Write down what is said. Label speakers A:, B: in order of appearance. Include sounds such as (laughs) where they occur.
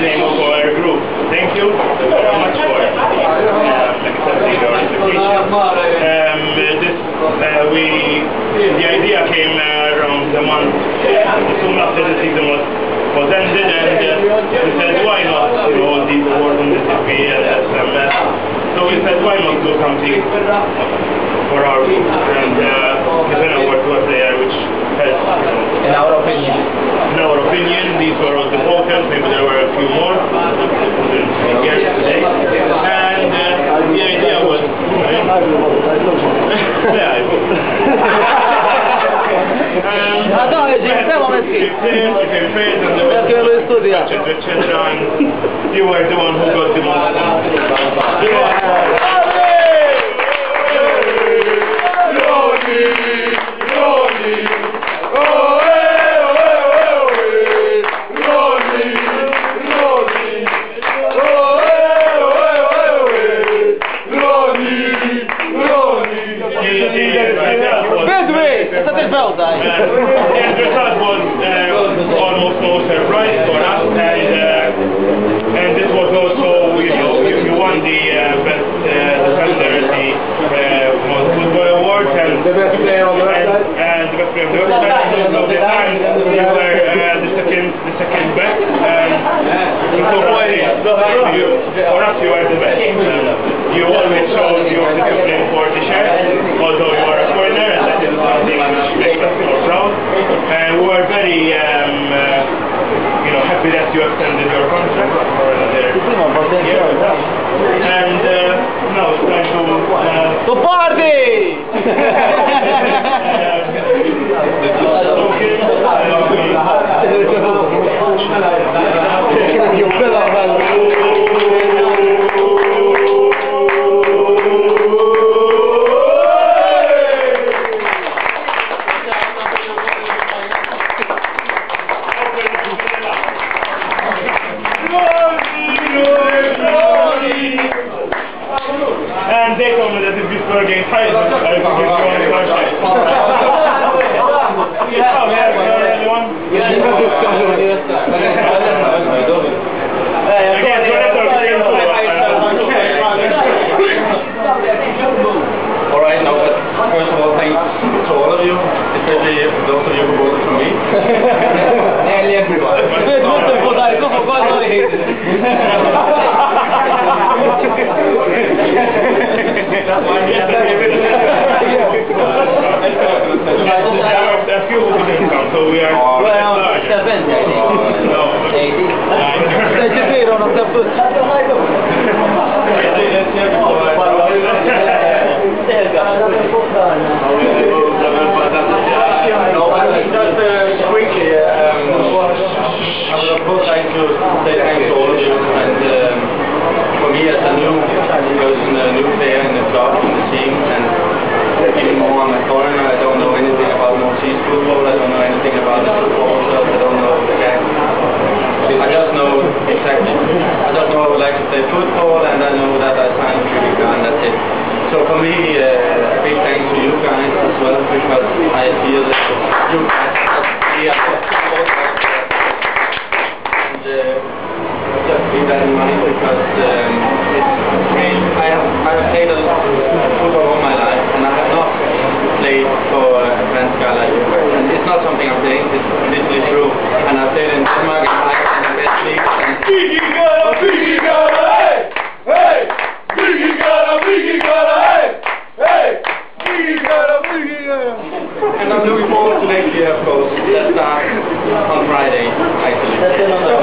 A: name of our group, thank you very much for uh, accepting our invitation. Um, this, uh, we, the idea came uh, around a month soon after the season was, was ended, and uh, we said, why not, you know, all these awards on the TV and SMS. So we said, why not do something for our group and uh, give an award to a player which has, you
B: In our opinion.
A: in our opinion, these were all the voters, maybe there were a few more, here today. And uh, the idea was, yeah, I hope. (laughs) And
B: Ja, da, je že sve ove
A: we
B: ski.
A: played, we came played and the
B: Ja krenuli u studija.
A: etc., etc., and you were the one who got the most uh, almost no surprise for us, and uh, and this was also you know you, you won the uh, best uh, defender, the uh, most football award, and
B: The best player on the
A: and,
B: website.
A: and the best player on the website. So the time you were uh, the second the second best, and so for you for us you are the best. Um, you always showed your discipline for the share, although you are a foreigner, and that is something which makes us more proud. And we were very, um, uh, you know, happy that you extended your contract for another year. And uh, now it's time to. Uh,
B: To party! (laughs) (laughs)
C: Nearly everyone.
B: Vet, måste få där, så får kolla det.
A: There are a few who didn't come, so we are
B: Well,
A: larger.
B: Steffen,
A: No.
B: Det är 24 och
C: Looking forward to next year of course. That starts on Friday actually.